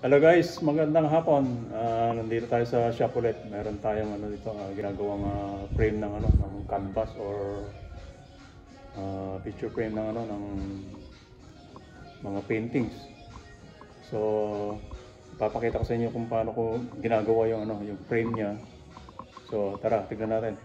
Hello guys, magandang hapon. Ah, nandito tayo sa shop ulit. Meron tayong ano dito, ah, ginagawang ah, frame ng ano, ng canvas or ah, picture frame ng ano ng mga paintings. So, ipapakita ko sa inyo kung paano ko ginagawa yung ano, yung frame niya. So, tara, tignan natin.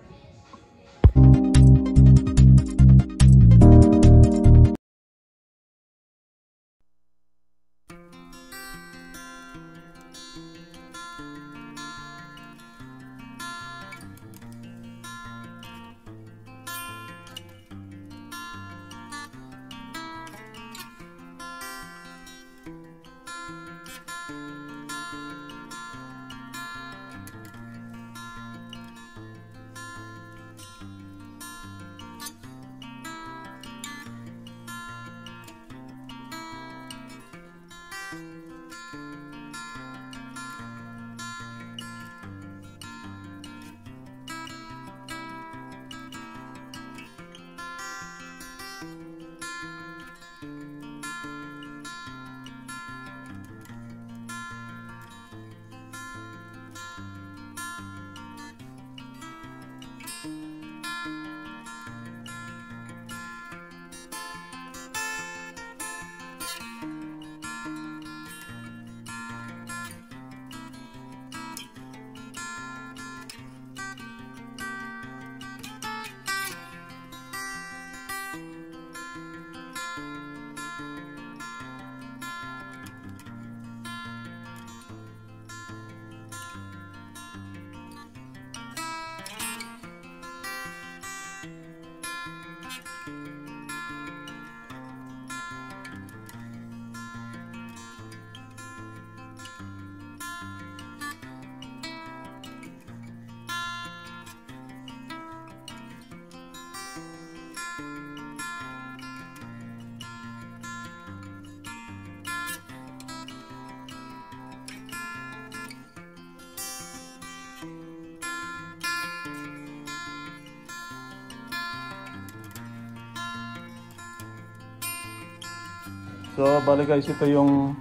So, bali guys, ito yung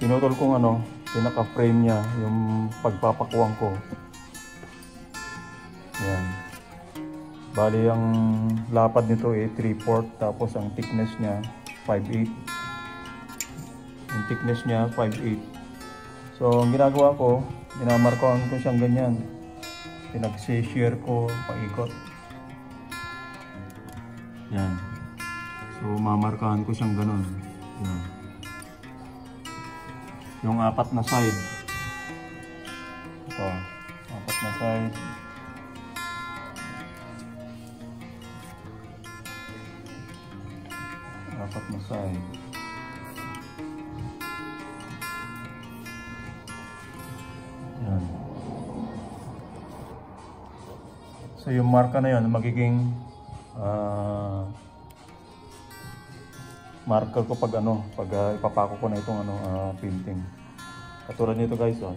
pinutol kong ano, pinaka-frame niya, yung pagpapakuwang ko. Yan. Bali, ang lapad nito ay 3-4, tapos ang thickness niya 5-8. Yung thickness niya 5-8. So, ang ginagawa ko, minamarkahan ko siyang ganyan. Pinag-share ko, paikot. Yan. So, mamarkahan ko siyang ganun. Yan. Yung apat na side. Ito. Apat na side. Apat na side. Yan. So yung marka na yan magiging ah marker ko pag ano, pag uh, ipapako ko na itong ano, uh, painting. Katulad nito guys, oh.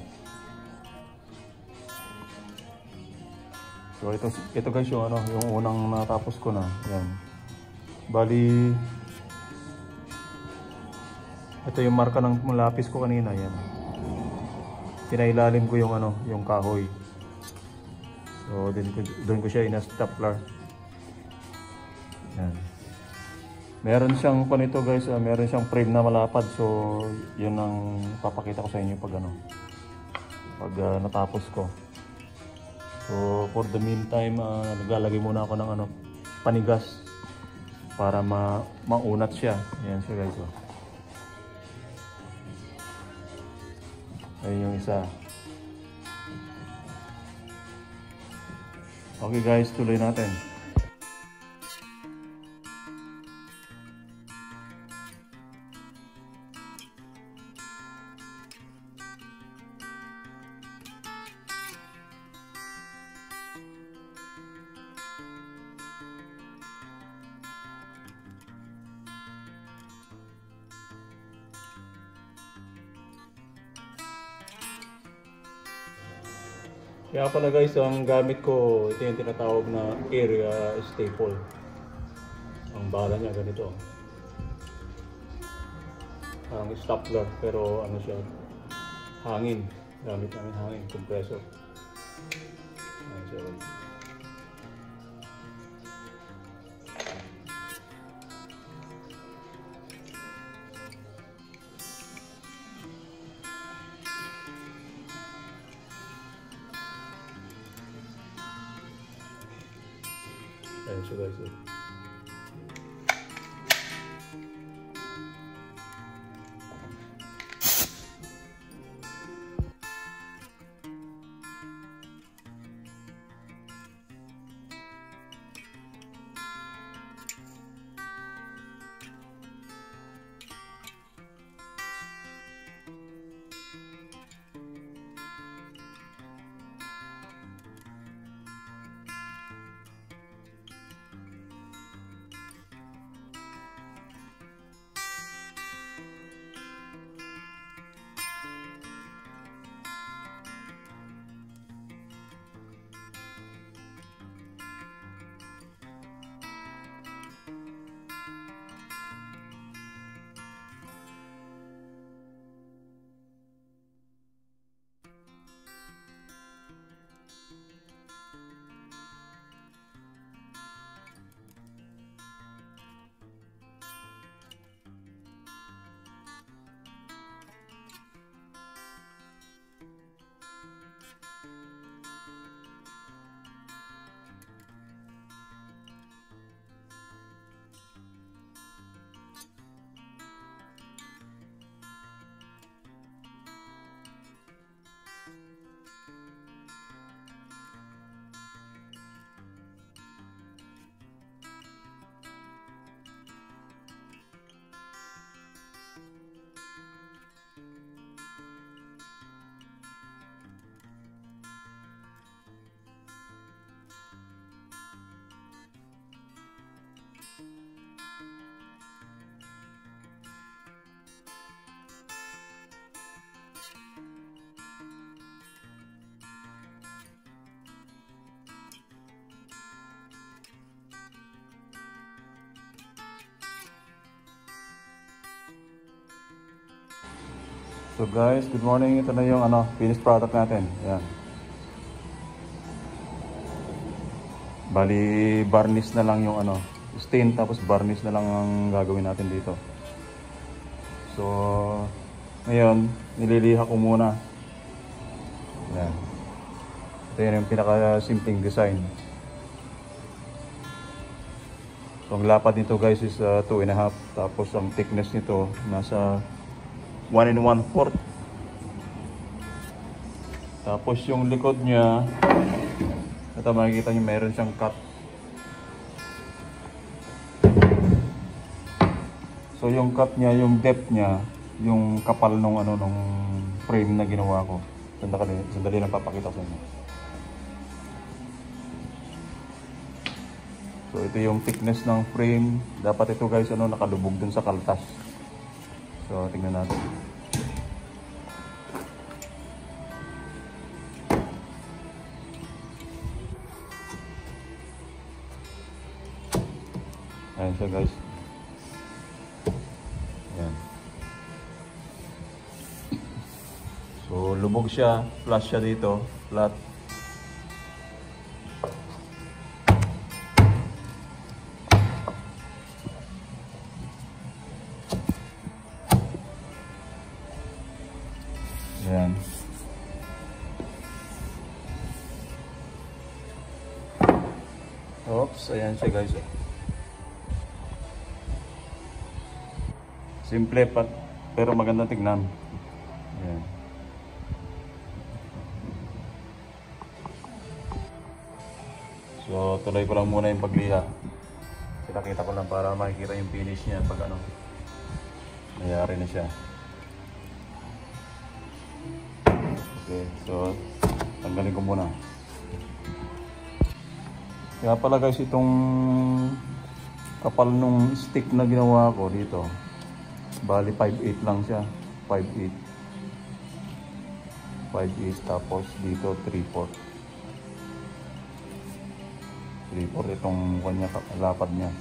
So ito, ito guys yung ano, yung unang natapos ko na. Yan. Bali, ito yung marka ng lapis ko kanina, yan. Pinailalim ko yung ano, yung kahoy. So, din ko, doon ko siya ina-stapler. Yan. Meron siyang panito guys, uh, meron siyang frame na malapad. So, yun ang papakita ko sa inyo pag ano, pag uh, natapos ko. So, for the meantime, uh, naglalagay muna ako ng ano, panigas para ma maunat siya. Yan siya guys. Oh. Ayun yung isa. Okay guys, tuloy natin. Kaya pala guys, ang gamit ko, ito yung tinatawag na area staple. Ang bala niya ganito. Ang stapler, pero ano siya, hangin. Gamit namin hangin, compressor. Ayan siya guys. So guys, good morning. Ito na yung ano, finished product natin. Yan. Bali, varnish na lang yung ano, stain tapos varnish na lang ang gagawin natin dito. So, ngayon, nililiha ko muna. Yan. Ito yun yung pinaka-simpleng design. So, ang lapad nito guys is 2 uh, half. Tapos ang thickness nito nasa 1 and 1 fourth. Tapos yung likod niya, ito makikita niyo meron siyang cut. So yung cut niya, yung depth niya, yung kapal nung ano nung frame na ginawa ko. Sandali, sandali lang papakita ko sa inyo. So ito yung thickness ng frame. Dapat ito guys ano nakalubog dun sa kaltas. So tingnan natin. Ayan siya guys. Ayan. So lubog siya, flush siya dito, flat. Oops, ayan siya guys. Simple pa, pero maganda tignan. Ayan. So, tuloy ko lang muna yung pagliha. Pinakita ko lang para makikita yung finish niya pag ano. Nangyari na siya. Okay, so tanggalin ko muna. Kaya pala guys itong kapal nung stick na ginawa ko dito. Bali 5.8 lang siya. 5.8. 5.8 tapos dito 3.4. 3.4 itong kanya lapad niya.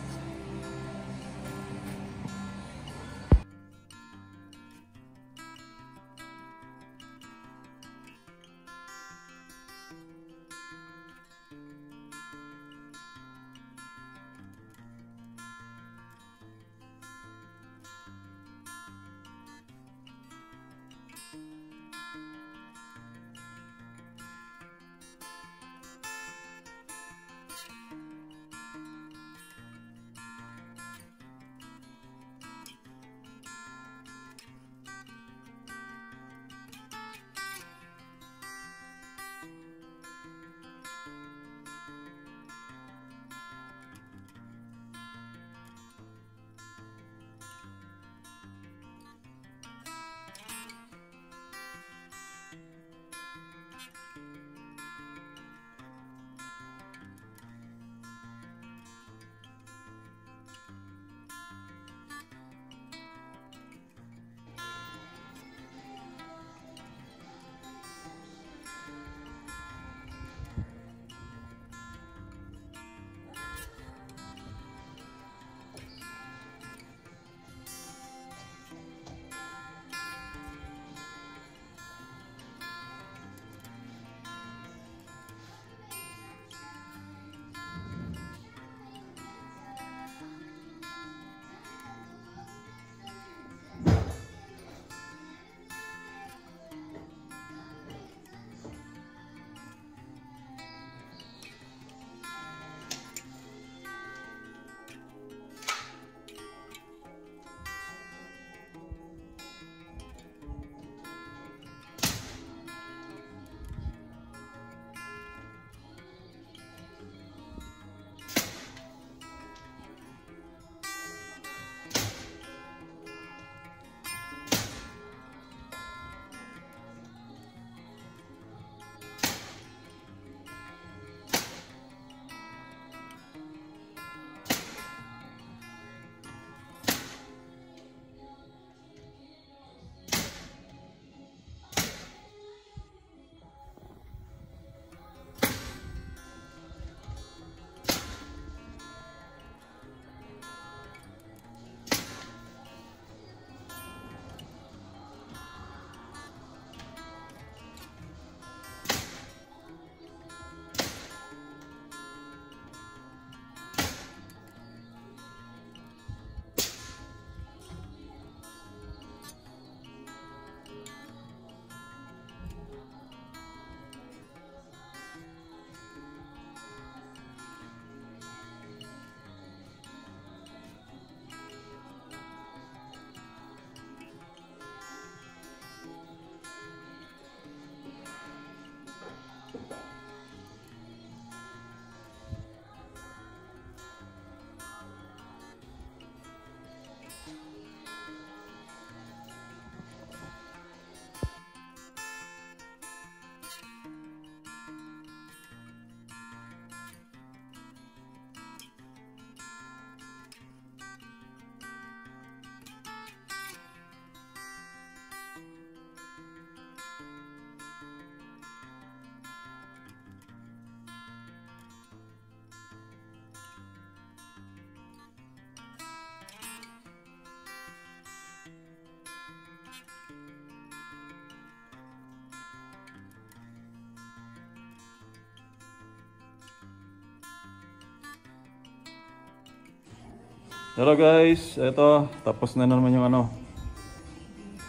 Hello guys, ito tapos na naman yung ano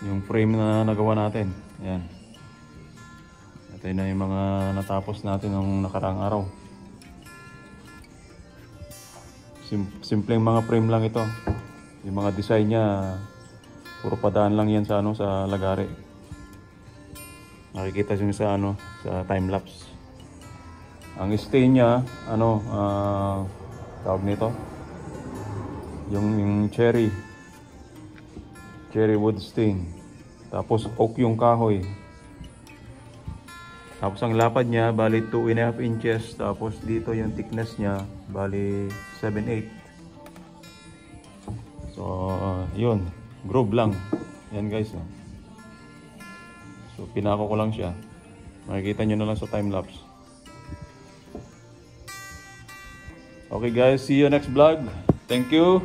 yung frame na nagawa natin. Ayan. Ito na yung mga natapos natin ng nakarang araw. Sim simpleng mga frame lang ito. Yung mga design niya puro padaan lang yan sa ano sa lagari. Nakikita niyo sa ano sa time lapse. Ang stay niya ano uh, tawag nito yung, yung cherry. Cherry wood stain. Tapos oak yung kahoy. Tapos ang lapad niya bali 2 and a half inches. Tapos dito yung thickness niya bali 7-8 so uh, yun. Groove lang. Yan guys oh. so pinako ko lang siya. Makikita nyo na lang sa time lapse okay guys. See you next vlog Thank you.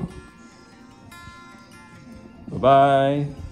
Bye-bye.